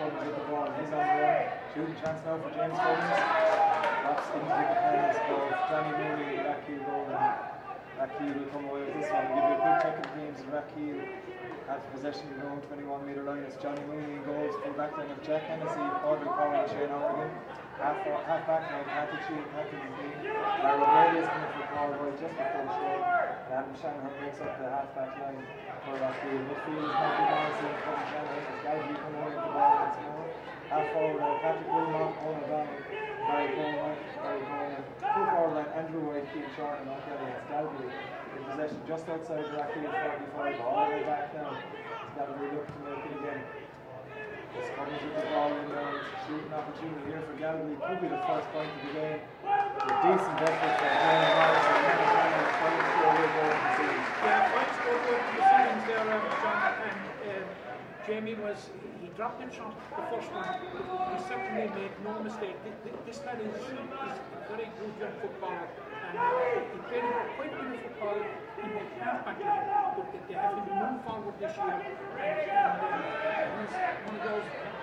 Cummins with the ball. He's on the. Shooting chance now for James Cummins. Drops into the hands of Johnny Mooney and Rathkeale Golden. Rathkeale will come away with this one. Give you a quick check of the games. Rathkeale has possession of the own 21 metre line. It's Johnny Mooney in goals. Full back line of Jack Hennessy, Audrey Cowan, and Shane Horgan. Half, half back line, Patrick Sheehan, Patrick McGee. Lara Brady is coming for Roy just before the show. Adam Shanahan breaks up the halfback line for Rathkeale. Midfield is Matthew Donaldson, Kevin Shanahan. It's Galbally coming away with the ball once more. Half forward, uh, Patrick Wilmot, Owen O'Donnell, Barry Coleman, Barry Coleman. Full forward line, Andrew White, Keith Short, and Mark Kelly. It's Galbally in possession just outside Rathkeale 45, all the way back now. It's Galbally looking to make it again. This comes with the ball in there. It's a shooting opportunity here for Galbally. Could be the first point of the game. A decent effort from Glenn Morrison. Never trying to find a four-way goal conceded. Yeah, spoke with the Simmons there, um, John, and um, Jamie was, he dropped the shot, the first one. He certainly made no mistake. Th- th- This man is, is a very good young footballer, and uh, he played quite of football in the half-back line, but they have him move forward this year, and, and uh, he's one of those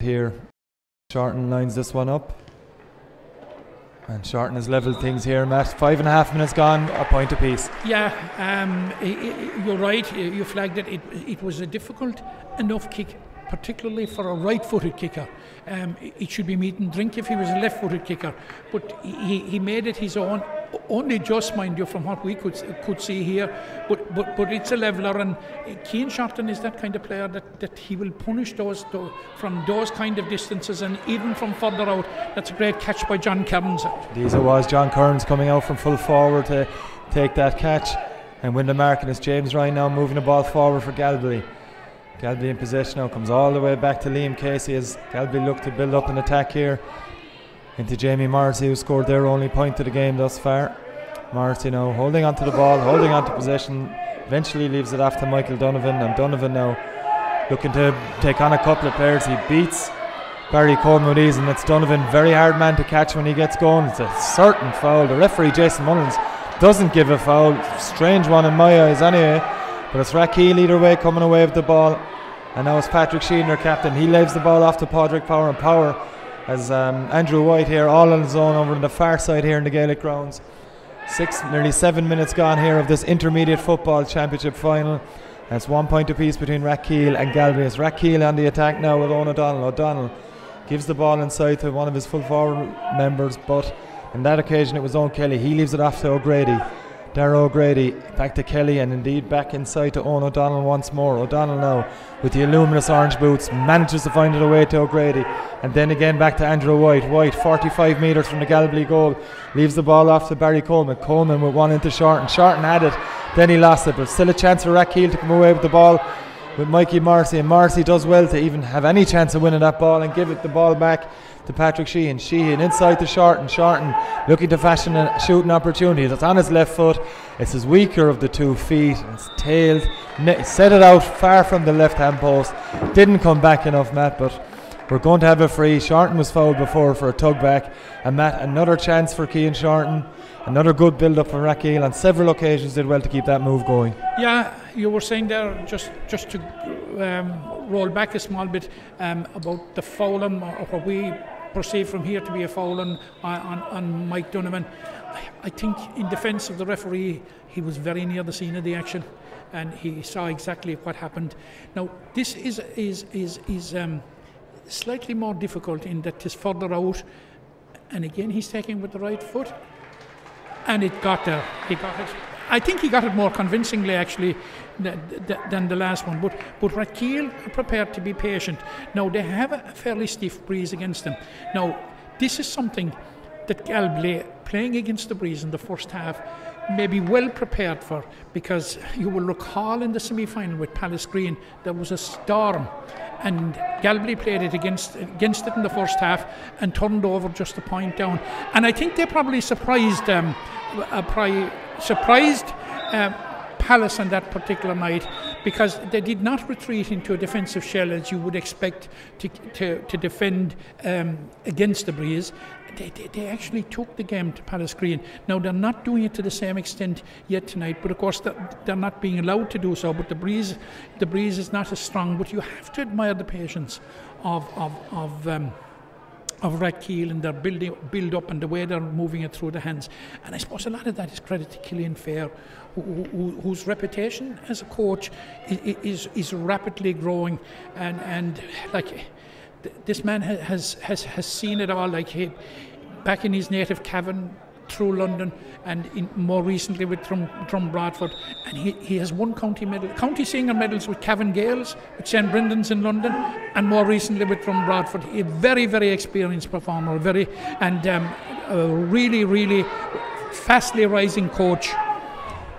here. Shorten lines this one up. And Shorten has levelled things here, Matt. Five and a half minutes gone, a point apiece. Yeah, um, you're right. You flagged it. it. It was a difficult enough kick, particularly for a right footed kicker. Um, it should be meat and drink if he was a left footed kicker. But he, he made it his own only just, mind you, from what we could could see here. But but but it's a leveler, and Cian Shorten is that kind of player that, that he will punish those, those from those kind of distances, and even from further out. That's a great catch by John Kearns. These was John Kearns coming out from full forward to take that catch and win the mark. And it's James Ryan now moving the ball forward for Galbally. Galbally in possession now comes all the way back to Liam Casey as Galbally look to build up an attack here into Jamie Morrissey, who scored their only point of the game thus far. Morrissey now holding onto the ball, holding onto possession, eventually leaves it off to Michael Donovan, and Donovan now looking to take on a couple of players. He beats Barry Coleman and it's Donovan, very hard man to catch when he gets going. It's a certain foul. The referee, Jason Mullins, doesn't give a foul. Strange one in my eyes, anyway. But it's Rathkeale either way coming away with the ball. And now it's Patrick Sheehan, their captain. He leaves the ball off to Padraig Power, and Power as um, Andrew White here, all on his own over on the far side here in the Gaelic grounds. Six, nearly seven minutes gone here of this intermediate football championship final. That's one point apiece between Rathkeale and Galbally. It's Rathkeale on the attack now with Owen O'Donnell. O'Donnell gives the ball inside to one of his full forward members, but in that occasion it was Owen Kelly. He leaves it off to O'Grady. Dara O'Grady back to Kelly and indeed back inside to Owen O'Donnell once more. O'Donnell now with the luminous orange boots manages to find it away to O'Grady and then again back to Andrew White. White 45 metres from the Galbally goal leaves the ball off to Barry Coleman. Coleman with one into Shorten. Shorten had it then he lost it but still a chance for Rathkeale to come away with the ball with Mikey Marcy and Marcy does well to even have any chance of winning that ball and give it the ball back to Patrick Sheehan. Sheehan inside to Shorten. Shorten looking to fashion a shooting opportunity. It's on his left foot. It's his weaker of the two feet. It's tailed. Set it out far from the left hand post. Didn't come back enough, Matt, but we're going to have a free. Shorten was fouled before for a tug back. And Matt, another chance for Cian Shorten. Another good build up from Rathkeale on several occasions did well to keep that move going. Yeah, you were saying there just just to um, roll back a small bit um, about the fouling or what we perceived from here to be a foul on, on, on Mike Donovan. I think, in defence of the referee, he was very near the scene of the action, and he saw exactly what happened. Now, this is is is is um, slightly more difficult in that it's further out, and again he's taking with the right foot, and it got there. He got it. I think he got it more convincingly actually than the last one. But but are prepared to be patient. Now they have a fairly stiff breeze against them. Now this is something that Galbally playing against the breeze in the first half may be well prepared for because you will recall in the semi-final with Palace Green there was a storm and Galbally played it against against it in the first half and turned over just a point down and I think they probably surprised um, uh, probably surprised uh, Palace on that particular night because they did not retreat into a defensive shell as you would expect to, to, to defend um, against the breeze. They, they, they, actually took the game to Palace Green. Now they're not doing it to the same extent yet tonight, but of course they're not being allowed to do so. But the breeze, the breeze is not as strong. But you have to admire the patience of of, of um, of Rathkeale and their building build up and the way they're moving it through the hands. And I suppose a lot of that is credit to Killian Fair, who, who, whose reputation as a coach is, is, is rapidly growing. And, and like th- this man has, has, has seen it all. Like he, back in his native Cavan, through London and in, more recently with Drum, Drom Broadford. And he, he has won county medal, county senior medals with Cavan Gaels, with St Brendan's in London, and more recently with Drom Broadford. A very, very experienced performer, very and um, a really, really fastly rising coach.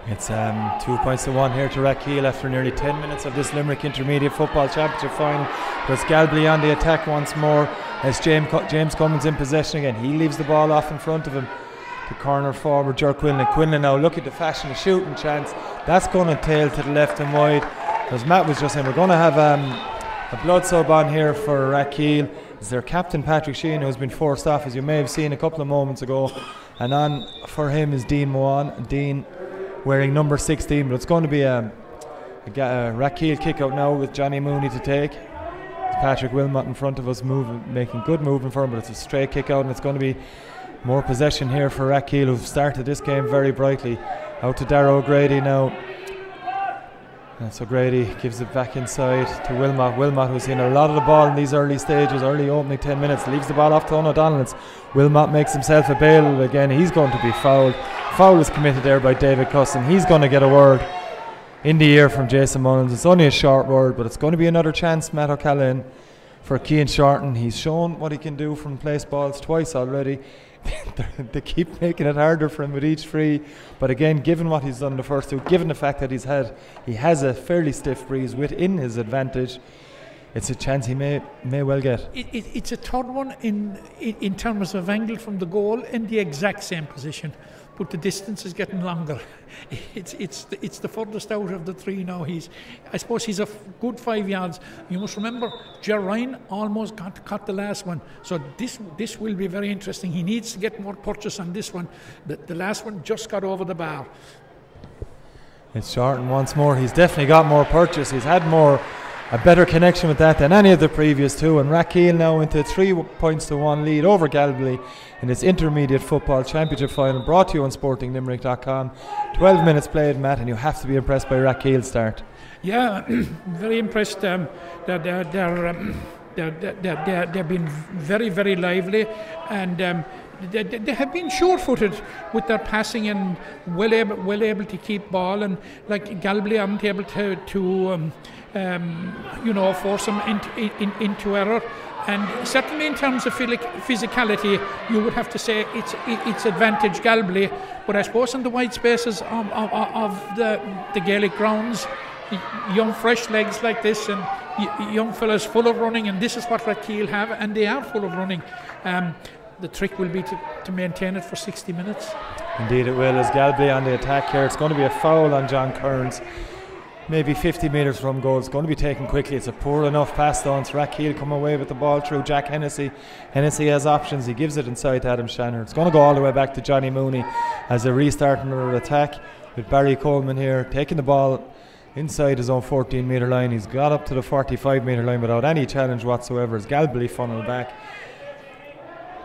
It's um, two points to one here to Rathkeale after nearly 10 minutes of this Limerick Intermediate Football Championship final. There's Galbally on the attack once more as James, James Cummins in possession again. He leaves the ball off in front of him the corner forward, Jer Quinlan. Quinlan now looking to fashion a shooting chance. That's going to tail to the left and wide. As Matt was just saying, we're going to have um, a blood sub on here for Rathkeale. Is their captain Patrick Sheehan, who's been forced off, as you may have seen a couple of moments ago. And on for him is Dean Moan. Dean wearing number 16, but it's going to be um, a, a, a Rathkeale kick out now with Johnny Mooney to take. Patrick Wilmot in front of us, moving, making good movement for him, but it's a straight kick out, and it's going to be more possession here for Rathkeale, who've started this game very brightly. Out to Dara O'Grady now. And so Grady gives it back inside to Wilmot. Wilmot, who's seen a lot of the ball in these early stages, early opening 10 minutes, leaves the ball off to O'Donnell. Wilmot makes himself a bail again. He's going to be fouled. Foul is committed there by David Cusson. He's going to get a word in the ear from Jason Mullins. It's only a short word, but it's going to be another chance, Matt O'Callaghan, for Cian Shorten. He's shown what he can do from place balls twice already. they keep making it harder for him with each free. But again, given what he's done the first two, given the fact that he's had he has a fairly stiff breeze within his advantage, it's a chance he may may well get. It, it, it's a third one in, in in terms of angle from the goal in the exact same position but the distance is getting longer. It's it's the, it's the furthest out of the three now. He's, I suppose, he's a f- good five yards. You must remember, Ger Ryan almost got caught the last one, so this this will be very interesting. He needs to get more purchase on this one. The, the last one just got over the bar. It's Shorten once more. He's definitely got more purchase. He's had more a better connection with that than any of the previous two. And Rathkeale now into three points to one lead over Galbally in its intermediate football championship final, brought to you on SportingLimerick.com. 12 minutes played, Matt, and you have to be impressed by Rathkeale's start. Yeah, very impressed. Um, they're, they're, they're, um, they're, they've been very, very lively and um, they, they have been sure-footed with their passing and well able, well able to keep ball and like Galbally aren't able to, to um, um, you know, force them into, in, into error. And certainly in terms of physicality, you would have to say it's it's advantage Galbally. But I suppose in the wide spaces of, of, of the, the Gaelic grounds, young fresh legs like this and young fellas full of running, and this is what Rathkeale have, and they are full of running. Um, the trick will be to, to maintain it for 60 minutes. Indeed, it will. As Galbally on the attack here, it's going to be a foul on John Kearns maybe 50 metres from goal. It's going to be taken quickly. It's a poor enough pass down. So Rathkeale come away with the ball through Jack Hennessy. Hennessy has options. He gives it inside to Adam Shannon. It's going to go all the way back to Johnny Mooney as a restart another attack with Barry Coleman here taking the ball inside his own 14 metre line. He's got up to the 45 metre line without any challenge whatsoever. As Galbally funneled back.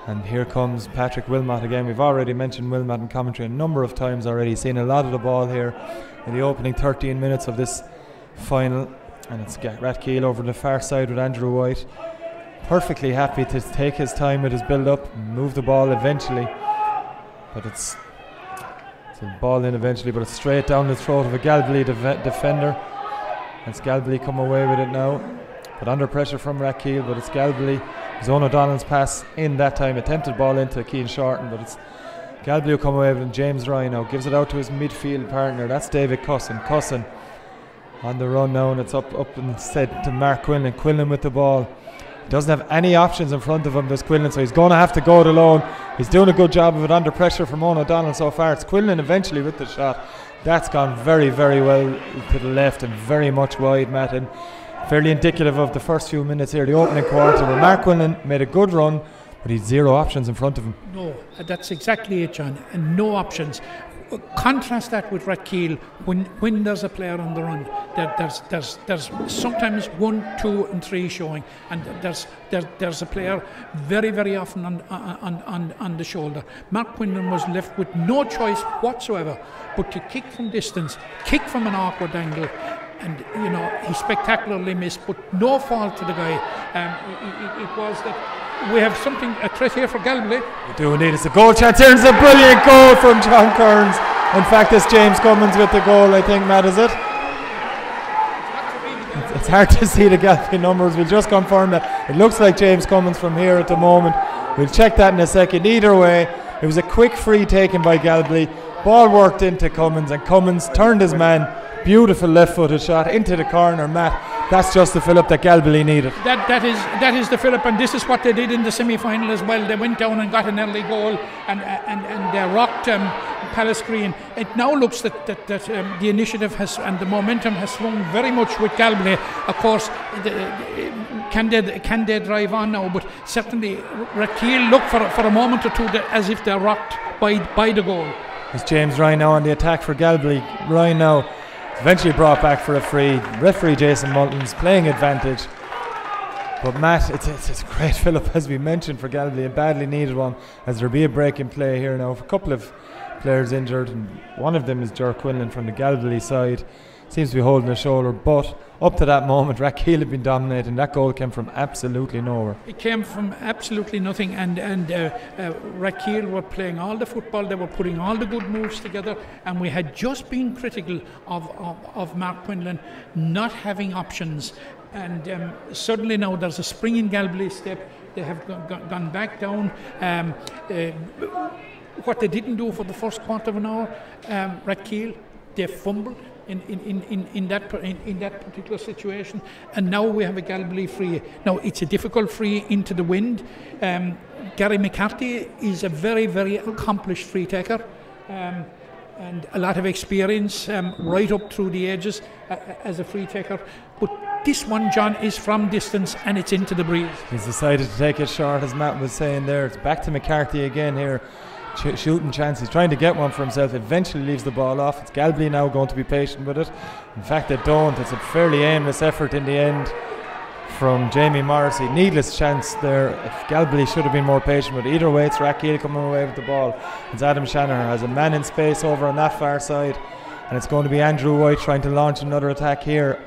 And here comes Patrick Wilmot again. We've already mentioned Wilmot in commentary a number of times already. Seen a lot of the ball here in the opening 13 minutes of this final. And it's Rathkeale over the far side with Andrew White. Perfectly happy to take his time with his build up, move the ball eventually. But it's, it's a ball in eventually, but it's straight down the throat of a Galbally def- defender. It's Galbally come away with it now. But under pressure from Rathkeale, but it's Galbally. Zone O'Donnell's pass in that time, attempted ball into Cian Shorten, but it's Galbally will come away with James Rhino gives it out to his midfield partner. That's David Cusson. Cusson on the run now, and it's up up instead to Mark Quinlan. Quinlan with the ball. He doesn't have any options in front of him, does Quinlan, so he's going to have to go it alone. He's doing a good job of it under pressure from Owen O'Donnell so far. It's Quinlan eventually with the shot. That's gone very, very well to the left and very much wide, Matt. And fairly indicative of the first few minutes here, the opening quarter, where Mark Quinlan made a good run but he's zero options in front of him. No, that's exactly it, John. And no options. Contrast that with Rathkeale when when there's a player on the run. There, there's there's there's sometimes one, two, and three showing, and there's there, there's a player very very often on on, on on the shoulder. Mark Quinlan was left with no choice whatsoever but to kick from distance, kick from an awkward angle, and you know he spectacularly missed, but no fault to the guy. Um, it, it, it was that we have something, a threat here for Galbally. We do indeed. It's a goal chance here. It's a brilliant goal from John Kearns. In fact, it's James Cummins with the goal, I think, Matt, is it? It's hard to see the Galbally numbers. We'll just confirm that. It looks like James Cummins from here at the moment. We'll check that in a second. Either way, it was a quick free taken by Galbally. Ball worked into Cummins, and Cummins turned his man. Beautiful left footed shot into the corner, Matt that's just the fillip that Galbally needed. That that is that is the fillip, and this is what they did in the semi-final as well. They went down and got an early goal, and and and they rocked um, Palace Green. It now looks that that, that um, the initiative has and the momentum has swung very much with Galbally. Of course, the, can they can they drive on now? But certainly, Rathkeale look for for a moment or two as if they're rocked by by the goal. It's James Ryan now on the attack for Galbally. Ryan now Eventually brought back for a free. Referee Jason Mullins playing advantage. But Matt, it's, it's, it's a great fill-up as we mentioned for Galbally, a badly needed one. As there'll be a break in play here now, a couple of players injured, and one of them is Jer Quinlan from the Galbally side. Seems to be holding a shoulder, but up to that moment, Rathkeale had been dominating. That goal came from absolutely nowhere. It came from absolutely nothing, and and uh, uh, were playing all the football. They were putting all the good moves together, and we had just been critical of of, of Mark Quinlan not having options. And um, suddenly now there's a spring in Galbally step. They have go- go- gone back down. Um, uh, what they didn't do for the first quarter of an hour, um, they fumbled in, in, in, in, that, in, in that particular situation. And now we have a Galbally free. Now it's a difficult free into the wind. Um, Gary McCarthy is a very, very accomplished free taker. Um, and a lot of experience um, right up through the edges uh, as a free taker. But this one, John, is from distance and it's into the breeze. He's decided to take it short, as Matt was saying there. It's back to McCarthy again here. Ch- shooting chance. He's trying to get one for himself. Eventually leaves the ball off. It's Galbally now going to be patient with it. In fact, they don't. It's a fairly aimless effort in the end from Jamie Morrissey. Needless chance there. If Galbally should have been more patient, but either way, it's Rathkeale coming away with the ball. It's Adam Shanahan has a man in space over on that far side, and it's going to be Andrew White trying to launch another attack here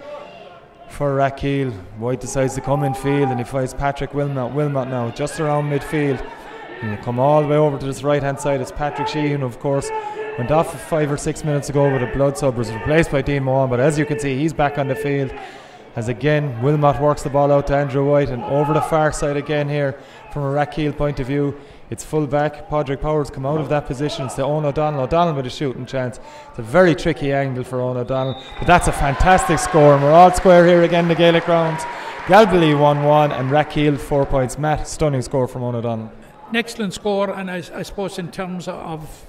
for Rathkeale. White decides to come in field and he finds Patrick Wilmot. Wilmot now just around midfield. And he'll come all the way over to this right hand side. It's Patrick Sheehan, of course. Went off five or six minutes ago with a blood sub, was replaced by Dean Mohan. But as you can see, he's back on the field. As again, Wilmot works the ball out to Andrew White and over the far side again here from a Rathkeale point of view. It's full back. Padraig Powers come out of that position. It's to Owen O'Donnell. O'Donnell with a shooting chance. It's a very tricky angle for Owen O'Donnell. But that's a fantastic score. And we're all square here again, the Gaelic rounds. Galbally 1 1 and Rathkeale 4 points. Matt, stunning score from Owen O'Donnell. An excellent score, and I, I suppose in terms of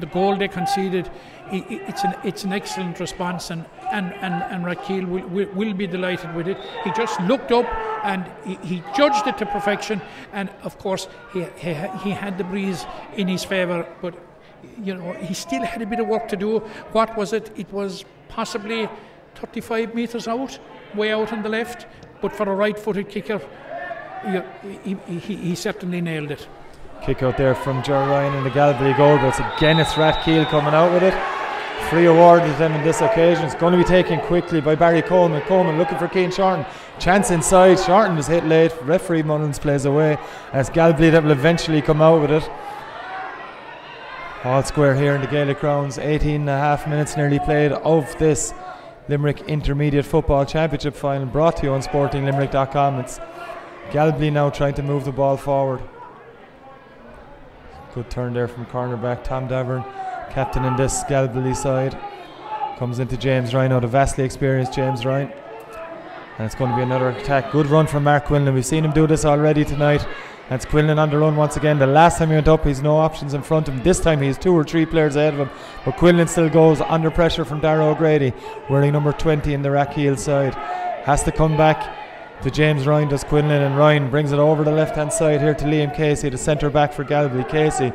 the goal they conceded, it's an it's an excellent response, and and and, and Rathkeale will, will, will be delighted with it. He just looked up and he, he judged it to perfection, and of course he he, he had the breeze in his favour, but you know he still had a bit of work to do. What was it? It was possibly 35 metres out, way out on the left, but for a right-footed kicker. He, he, he certainly nailed it. Kick out there from Ger Ryan in the Galbally goal, but it's again it's Rathkeale coming out with it. Free award to them on this occasion. It's going to be taken quickly by Barry Coleman. Coleman looking for Cian Shorten. Chance inside. Shorten was hit late. Referee Mullins plays away. And it's Galbally that will eventually come out with it. All square here in the Gaelic grounds. 18 and a half minutes nearly played of this Limerick Intermediate Football Championship final brought to you on SportingLimerick.com. It's Galbally now trying to move the ball forward. Good turn there from cornerback Tom Davern, captain in this Galbally side. Comes into James Ryan, now the vastly experienced James Ryan. And it's going to be another attack. Good run from Mark Quinlan. We've seen him do this already tonight. That's Quinlan on the run once again. The last time he went up, he's no options in front of him. This time he's two or three players ahead of him. But Quinlan still goes under pressure from Dara O'Grady, wearing number 20 in the Rathkeale side. Has to come back to James Ryan, does Quinlan, and Ryan brings it over the left hand side here to Liam Casey, the centre back for Galbally. Casey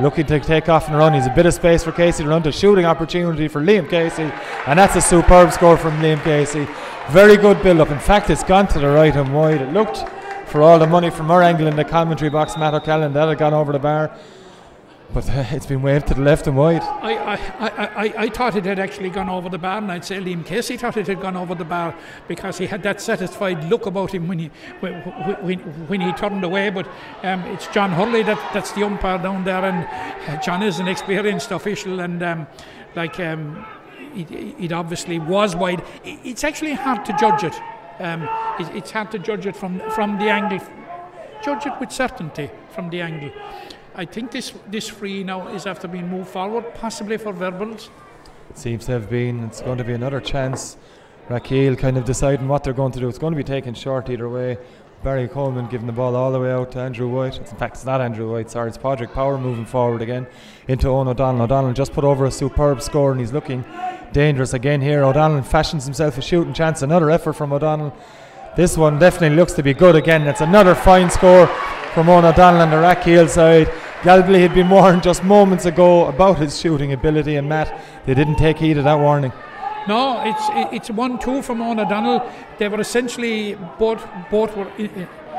looking to take off and run. He's a bit of space for Casey to run to shooting opportunity for Liam Casey, and that's a superb score from Liam Casey. Very good build up. In fact, it's gone to the right and wide. It looked for all the money from our angle in the commentary box, Matt O'Callaghan, that had gone over the bar. But uh, it's been waved to the left and wide. I, I, I, I, thought it had actually gone over the bar, and I'd say Liam Casey thought it had gone over the bar because he had that satisfied look about him when he when, when, when he turned away. But um, it's John Hurley that, that's the umpire down there, and uh, John is an experienced official, and um, like um, it, it obviously was wide. It's actually hard to judge it. Um, it it's hard to judge it from from the angle. Judge it with certainty from the angle. I think this this free now is after being moved forward, possibly for verbals. It seems to have been. It's going to be another chance. Rathkeale kind of deciding what they're going to do. It's going to be taken short either way. Barry Coleman giving the ball all the way out to Andrew White. In fact, it's not Andrew White, sorry, it's Padraig Power moving forward again into Owen O'Donnell. O'Donnell just put over a superb score and he's looking dangerous again here. O'Donnell fashions himself a shooting chance. Another effort from O'Donnell. This one definitely looks to be good again. It's another fine score from Owen O'Donnell on the Rathkeale side. Galbally had been warned just moments ago about his shooting ability, and Matt, they didn't take heed of that warning. No, it's it's one two from O'Donnell. They were essentially both both were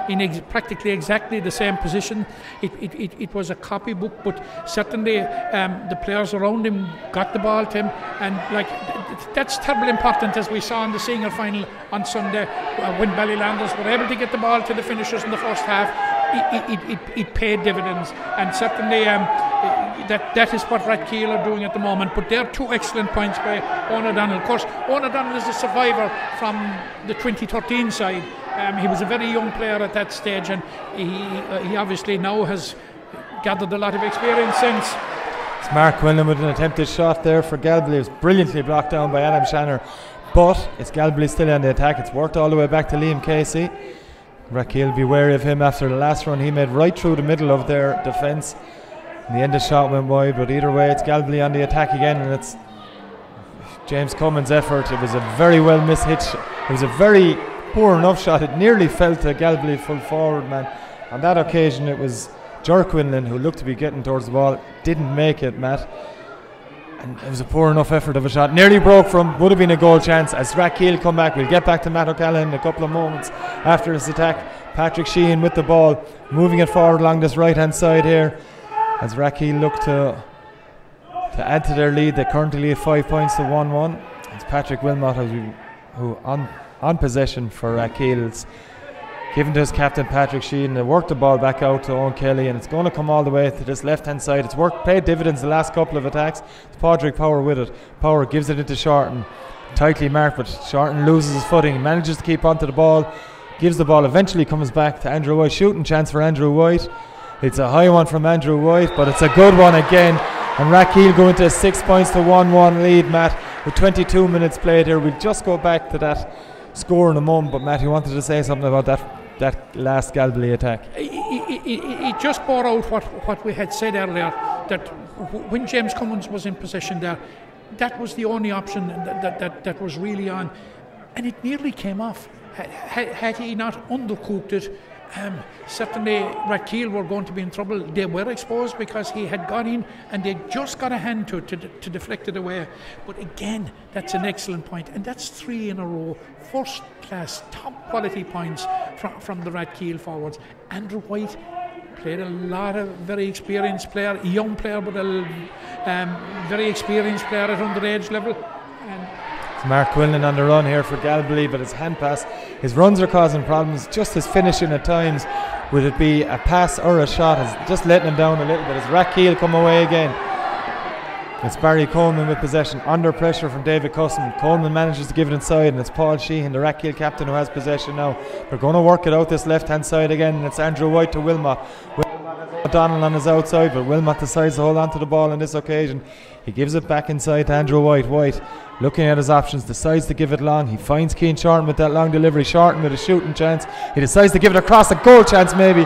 in ex- practically exactly the same position. It, it, it, it was a copybook, but certainly um, the players around him got the ball to him, and like that's terribly important as we saw in the senior final on Sunday uh, when Ballylanders were able to get the ball to the finishers in the first half. It, it, it, it paid dividends, and certainly um, that that is what Rathkeale are doing at the moment. But they're two excellent points by Owen O'Donnell. Of course, Owen O'Donnell is a survivor from the 2013 side. Um, he was a very young player at that stage, and he, uh, he obviously now has gathered a lot of experience since. It's Mark Quinlan with an attempted shot there for Galbally. Brilliantly blocked down by Adam Shanner, but it's Galbally still on the attack. It's worked all the way back to Liam Casey. Rathkeale be wary of him after the last run he made right through the middle of their defence. The end, the shot went wide, but either way, it's Galbally on the attack again, and it's James Cummins' effort. It was a very well missed hit. It was a very poor enough shot. It nearly fell to Galbally full forward, man. On that occasion, it was Jer Quinlan who looked to be getting towards the ball. Didn't make it, Matt. And it was a poor enough effort of a shot. Nearly broke from, would have been a goal chance. As Rathkeale come back, we'll get back to Matt O'Callaghan in a couple of moments after his attack. Patrick Sheehan with the ball, moving it forward along this right hand side here. As Rathkeale look to to add to their lead, they currently lead five points to 1 1. It's Patrick Wilmot who, who on on possession for Keels. Given to his captain Patrick Sheehan, they worked the ball back out to Owen Kelly, and it's going to come all the way to this left hand side. It's worked, paid dividends the last couple of attacks. It's Padraig Power with it. Power gives it into Shorten, tightly marked, but Shorten loses his footing. Manages to keep onto the ball, gives the ball, eventually comes back to Andrew White. Shooting chance for Andrew White. It's a high one from Andrew White, but it's a good one again. And Rathkeale go into a six points to 1 1 lead, Matt, with 22 minutes played here. We'll just go back to that score in a moment, but Matt, you wanted to say something about that that last Galbally attack. It, just brought out what, what we had said earlier that when James Cummins was in possession there, that was the only option that, that, that, that was really on, and it nearly came off. Had, had he not undercooked it, um, certainly Rathkeale were going to be in trouble. They were exposed because he had gone in and they just got a hand to to, to deflect it away. But again, that's an excellent point, and that's three in a row, first class, top quality points from, from the Rathkeale forwards. Andrew White played a lot of very experienced player, young player, but a um, very experienced player at underage level. It's Mark Quinlan on the run here for Galbally, but his hand pass, his runs are causing problems. Just his finishing at times, would it be a pass or a shot, is just letting him down a little bit. Is Rathkeale come away again. It's Barry Coleman with possession under pressure from David Cusson. Coleman manages to give it inside, and it's Paul Sheehan, the Rathkeale captain, who has possession now. They're going to work it out this left hand side again, and it's Andrew White to Wilmot. O'Donnell on his outside, but Wilmot decides to hold on to the ball on this occasion. He gives it back inside to Andrew White. White looking at his options, decides to give it long. He finds Cian Shorten with that long delivery. Shorten with a shooting chance. He decides to give it across a goal chance, maybe.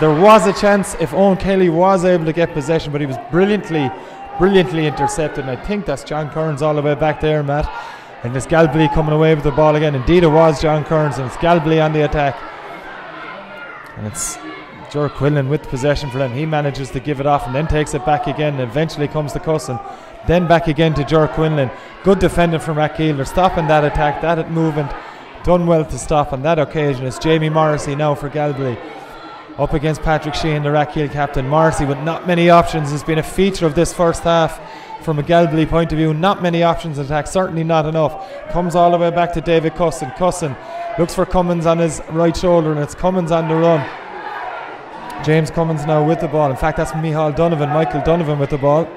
There was a chance if Owen Kelly was able to get possession, but he was brilliantly, brilliantly intercepted. And I think that's John Kearns all the way back there, Matt. And it's Galbally coming away with the ball again. Indeed, it was John Kearns, and it's on the attack. And it's Jer Quinlan with possession for them. He manages to give it off and then takes it back again. And eventually comes to Cusson. Then back again to Jer Quinlan. Good defending from Rathkeale. They're stopping that attack, that movement. Done well to stop on that occasion. It's Jamie Morrissey now for Galbally. Up against Patrick Sheehan, the Rathkeale captain. Morrissey with not many options has been a feature of this first half from a Galbally point of view. Not many options in attack, certainly not enough. Comes all the way back to David Cusson. Cusson looks for Cummins on his right shoulder, and it's Cummins on the run. James Cummins now with the ball. In fact, that's Michael Donovan, Michael Donovan with the ball.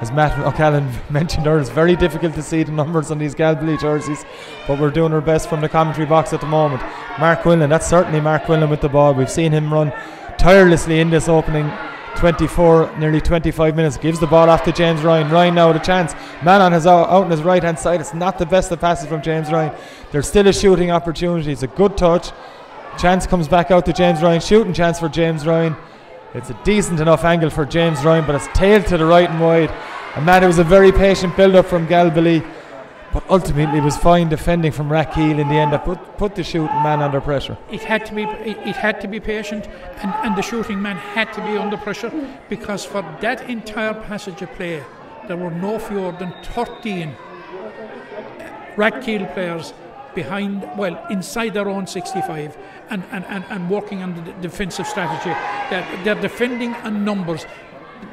As Matt O'Callaghan mentioned earlier, it's very difficult to see the numbers on these Galbally jerseys, but we're doing our best from the commentary box at the moment. Mark Quinlan, that's certainly Mark Quinlan with the ball. We've seen him run tirelessly in this opening 24, nearly 25 minutes. Gives the ball off to James Ryan. Ryan now with a chance. Man on his out, out on his right hand side. It's not the best of passes from James Ryan. There's still a shooting opportunity. It's a good touch. Chance comes back out to James Ryan. Shooting chance for James Ryan. It's a decent enough angle for James Ryan, but it's tailed to the right and wide. And it was a very patient build up from Galbally, but ultimately was fine defending from Rathkeale in the end. That put put the shooting man under pressure. It had to be it, had to be patient, and, and the shooting man had to be under pressure because for that entire passage of play, there were no fewer than 13 Rathkeale players behind, well, inside their own 65 and, and, and, and working on the defensive strategy. They're, they're defending on numbers.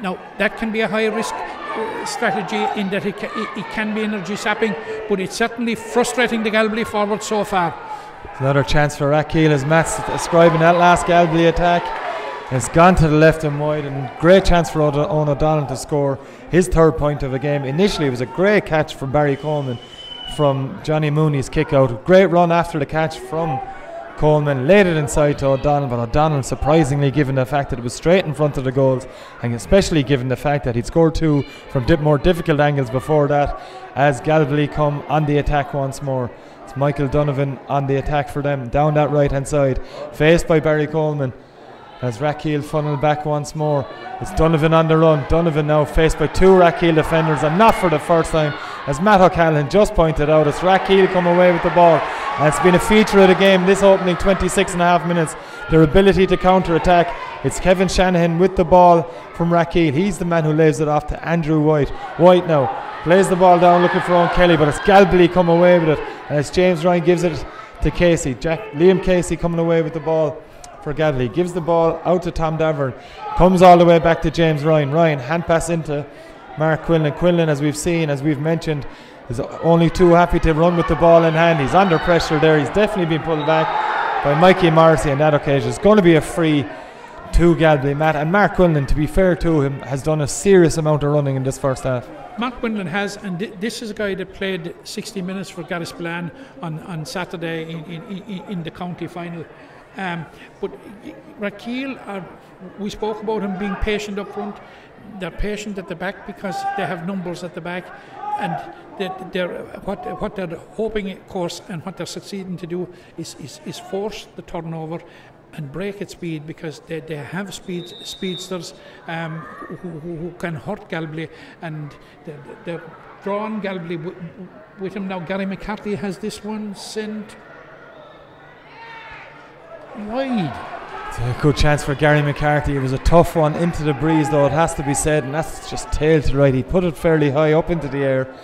Now, that can be a high risk uh, strategy in that it, ca- it, can be energy sapping, but it's certainly frustrating the Galbally forward so far. Another chance for Rathkeale as Matt's describing that last Galbally attack. It's gone to the left and wide, and great chance for Owen O'Donnell to score his third point of the game. Initially, it was a great catch from Barry Coleman from Johnny Mooney's kick out. Great run after the catch from Coleman, laid it inside to O'Donnell, but O'Donnell, surprisingly, given the fact that it was straight in front of the goals, and especially given the fact that he'd scored two from more difficult angles before that, as Galbally come on the attack once more. It's Michael Donovan on the attack for them, down that right hand side, faced by Barry Coleman. As Rathkeale funnel back once more. It's Donovan on the run. Donovan now faced by two Rathkeale defenders and not for the first time. As Matt O'Callaghan just pointed out, it's Rathkeale come away with the ball. And it's been a feature of the game this opening 26 and a half minutes. Their ability to counter attack. It's Kevin Shanahan with the ball from Rathkeale. He's the man who lays it off to Andrew White. White now plays the ball down looking for Owen Kelly, but it's Galbally come away with it. And it's James Ryan gives it to Casey. Jack Liam Casey coming away with the ball for Galbally. Gives the ball out to Tom Davern. Comes all the way back to James Ryan. Ryan hand pass into Mark Quinlan. Quinlan, as we've seen, as we've mentioned, is only too happy to run with the ball in hand. He's under pressure there. He's definitely been pulled back by Mikey Morrissey on that occasion. It's going to be a free to Galbally, Matt. And Mark Quinlan, to be fair to him, has done a serious amount of running in this first half. Mark Quinlan has, and thi- this is a guy that played 60 minutes for Garryspillane on, on Saturday in, in, in, in the county final. Um, but Rathkeale, are, we spoke about him being patient up front. They're patient at the back because they have numbers at the back, and they're, they're, what, what they're hoping, of course, and what they're succeeding to do is, is, is force the turnover and break at speed because they, they have speed, speedsters um, who, who, who can hurt Galbally and they're, they're drawing Galbally with, with him now. Gary McCarthy has this one sent wide. A good chance for Gary McCarthy. It was a tough one into the breeze, though, it has to be said, and that's just tail to right. He put it fairly high up into the air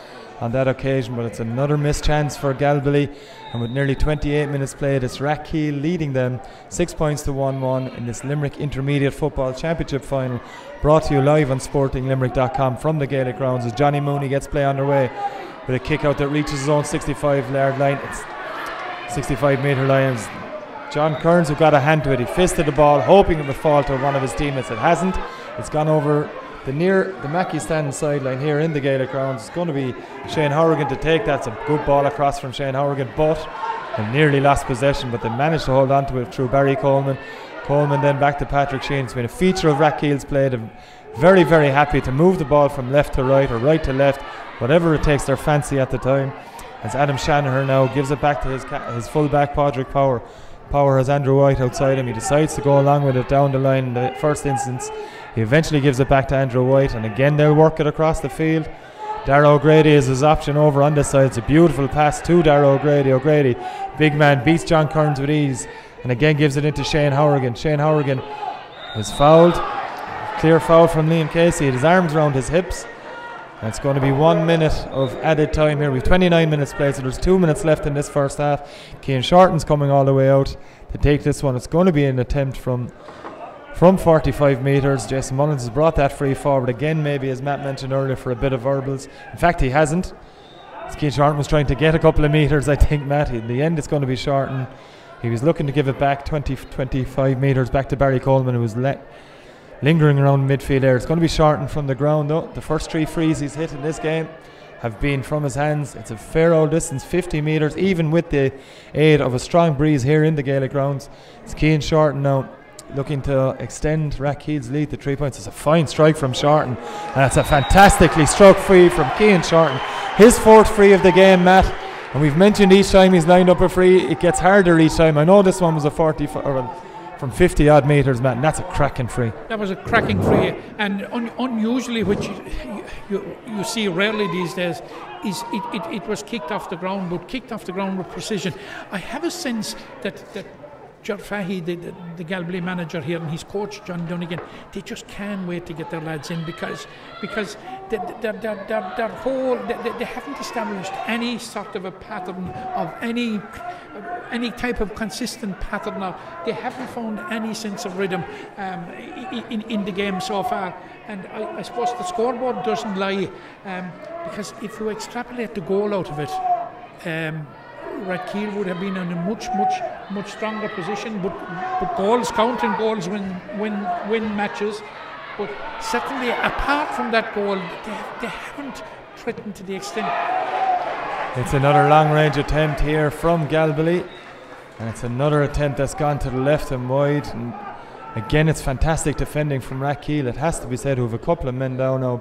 on that occasion, but it's another missed chance for Galbally. And with nearly 28 minutes played, it's Rathkeale leading them six points to 1 1 in this Limerick Intermediate Football Championship final. Brought to you live on sportinglimerick.com from the Gaelic grounds as Johnny Mooney gets play underway with a kick out that reaches his own 65 yard line. It's 65 metre line. John Kearns who got a hand to it. He fisted the ball, hoping it would fall to one of his teammates. It hasn't. It's gone over the near the Mackey stand sideline here in the Gaelic grounds. It's going to be Shane Horrigan to take that. It's a good ball across from Shane Horrigan, but they nearly lost possession, but they managed to hold on to it through Barry Coleman. Coleman then back to Patrick Sheehan. It's been a feature of Rathkeale's play. They're very, very happy to move the ball from left to right or right to left, whatever it takes their fancy at the time. As Adam Shanahan now gives it back to his ca- his fullback Padraig Power. Power has Andrew White outside him. He decides to go along with it down the line in the first instance. He eventually gives it back to Andrew White, and again they'll work it across the field. Dara O'Grady is his option over on this side. It's a beautiful pass to Dara O'Grady. O'Grady, big man, beats John Kearns with ease, and again gives it into Shane Horrigan. Shane Horrigan is fouled. Clear foul from Liam Casey. His arms around his hips. It's going to be one minute of added time here. We've 29 minutes played, so there's two minutes left in this first half. Cian Shorten's coming all the way out to take this one. It's going to be an attempt from from 45 metres. Jason Mullins has brought that free forward again, maybe as Matt mentioned earlier, for a bit of verbals. In fact, he hasn't. As Cian Shorten was trying to get a couple of metres, I think, Matt. In the end, it's going to be Shorten. He was looking to give it back 20, 25 metres back to Barry Coleman, who was let lingering around midfield there. It's going to be Shorten from the ground, though. The first three frees he's hit in this game have been from his hands. It's a fair old distance, 50 metres, even with the aid of a strong breeze here in the Gaelic grounds. It's Cian Shorten now looking to extend Rathkeale's lead to three points. It's a fine strike from Shorten, and it's a fantastically struck free from Cian Shorten. His fourth free of the game, Matt. And we've mentioned each time he's lined up a free, it gets harder each time. I know this one was a 40 f- or from 50 odd metres, man. that's a cracking free. That was a cracking free, and un- unusually, which you, you, you see rarely these days, is it, it, it was kicked off the ground, but kicked off the ground with precision. I have a sense that that Ger Fahy, the, the, the Galbally manager here, and his coach John Dunnigan, they just can't wait to get their lads in because because their, their, their whole they, they haven't established any sort of a pattern of any any type of consistent pattern or they haven't found any sense of rhythm um, in, in the game so far and I, I suppose the scoreboard doesn't lie um, because if you extrapolate the goal out of it um, would have been in a much, much, much stronger position. But, but goals count and goals win, win, win matches. But certainly, apart from that goal, they, they haven't threatened to the extent. It's another long range attempt here from Galbally. And it's another attempt that's gone to the left and wide. And again, it's fantastic defending from Rathkeale. It has to be said, who have a couple of men down now.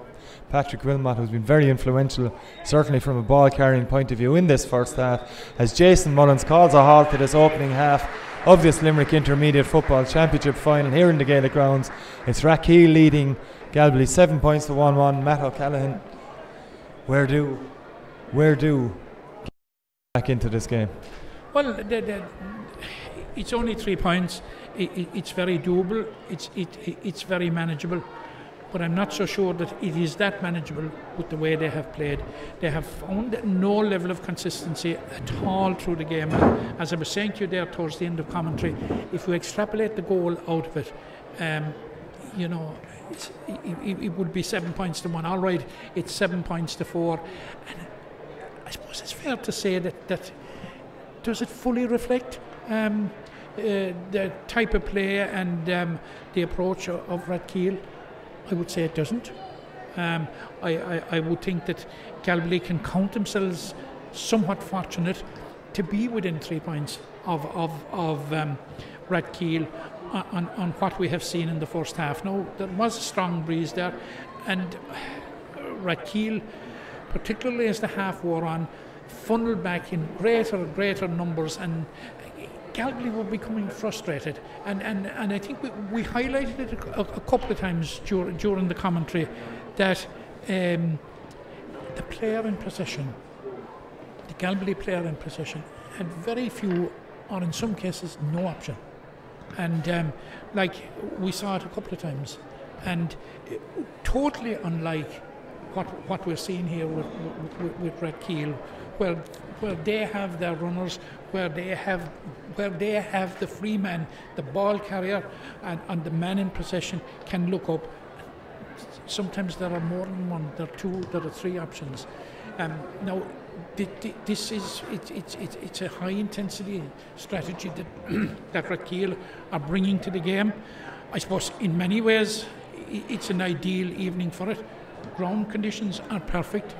Patrick Wilmot, who's been very influential, certainly from a ball carrying point of view in this first half, as Jason Mullins calls a halt to this opening half of this Limerick Intermediate Football Championship final here in the Gaelic grounds. It's Rathkeale leading Galbally seven points to 1 1. Matt O'Callaghan, where do, where do back into this game? Well, the, the, it's only three points. It, it, it's very doable. It's it, it's very manageable but I'm not so sure that it is that manageable with the way they have played. They have found no level of consistency at all through the game. As I was saying to you there towards the end of commentary, if we extrapolate the goal out of it, um, you know, it, it, it, would be seven points to one. All right, it's seven points to four. And I suppose it's fair to say that, that does it fully reflect um, uh, the type of play and um, the approach of, of Rathkeale? I would say it doesn't. Um, I, I, I, would think that Galbally can count themselves somewhat fortunate to be within three points of, of, of um, on, on what we have seen in the first half. Now, there was a strong breeze there, and Rathkeale, particularly as the half wore on, funneled back in greater greater numbers and Galbally were becoming frustrated, and, and, and I think we, we highlighted it a, a, couple of times during, during the commentary that um, the player in possession, the Galbally player in possession, had very few, or in some cases, no option. And um, like we saw it a couple of times, and totally unlike what what we're seeing here with with, with Rathkeale, where where they have their runners, where they have where they have the free man, the ball carrier, and, and the man in possession can look up. Sometimes there are more than one. There are two. There are three options. Um, now, this is it, it, it, it's a high intensity strategy that that Rathkeale are bringing to the game. I suppose in many ways it's an ideal evening for it. Ground conditions are perfect.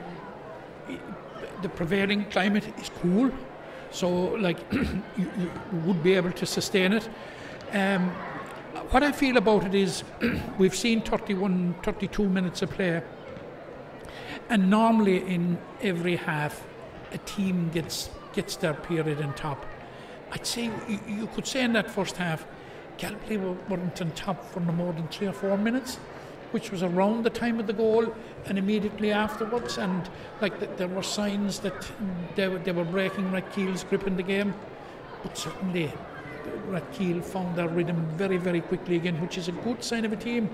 The prevailing climate is cool so like you, you, would be able to sustain it. Um, what I feel about it is we've seen 31, 32 minutes of play, and normally in every half, a team gets gets their period in top. I'd say you, you could say in that first half, Galbally weren't in top for no more than three or four minutes which was around the time of the goal and immediately afterwards. And like th- there were signs that they were, they were breaking Rathkeale's grip in the game, but certainly Rathkeale found their rhythm very, very quickly again, which is a good sign of a team,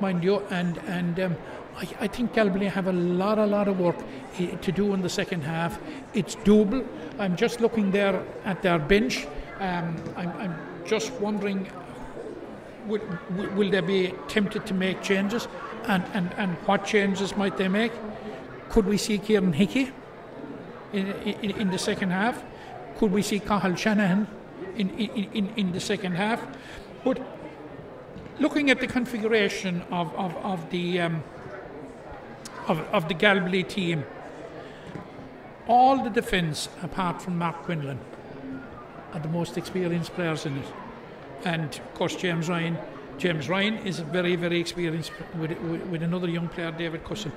mind you. And and um, I, I, think Galbally have a lot, a lot of work eh, to do in the second half. It's doable. I'm just looking there at their bench. Um, I'm, I'm just wondering will, will they be tempted to make changes? And, and, and what changes might they make? Could we see Kieran Hickey in, in, in the second half? Could we see Cathal Shanahan in, in, in, in the second half? But looking at the configuration of, of, of the um, of, of the Galbally team, all the defence apart from Mark Quinlan are the most experienced players in it and of course James Ryan. James Ryan is very, very experienced with, with, with another young player, David Cusson.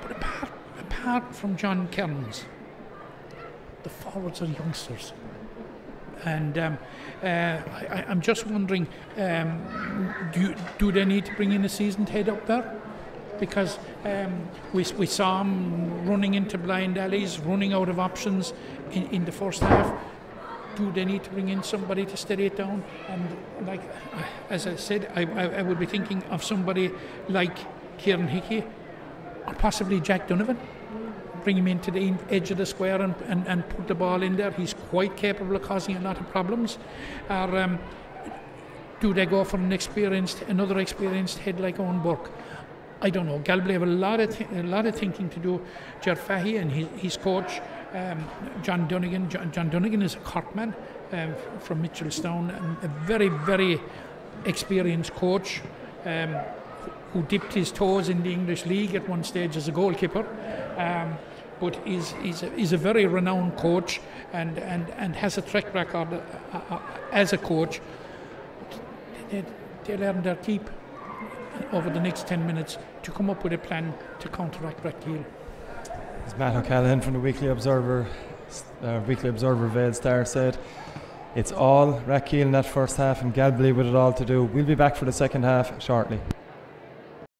But apart, apart from John Kearns, the forwards are youngsters. And um, uh, I, am just wondering um, do, do they need to bring in a seasoned head up there? Because um, we, we saw him running into blind alleys, running out of options in, in the first half do they need to bring in somebody to steady it down? And like as I said, I, I, I would be thinking of somebody like Kieran Hickey, or, possibly Jack Donovan. Bring him into the edge of the square and, and, and put the ball in there. He's quite capable of causing a lot of problems. Or um, do they go for an experienced, another experienced head like Owen Burke? I don't know. Galbally have a lot of a lot of thinking to do. Ger Fahy and his, his coach, um, John Dunnigan. John, John is a Cork man um, from Mitchelstown, a very very experienced coach. Um, who dipped his toes in the English league at one stage as a goalkeeper, um, but is is a, is a very renowned coach and, and, and has a track record uh, uh, as a coach. They, they'll earn their keep over the next 10 minutes to come up with a plan to counteract Rathkeale. As Matt O'Callaghan from the Weekly Observer, uh, Weekly Observer Vale Star said, it's all Rathkeale in that first half and Galbally with it all to do. We'll be back for the second half shortly.